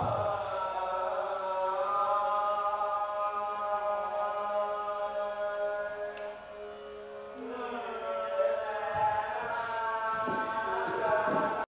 Wow.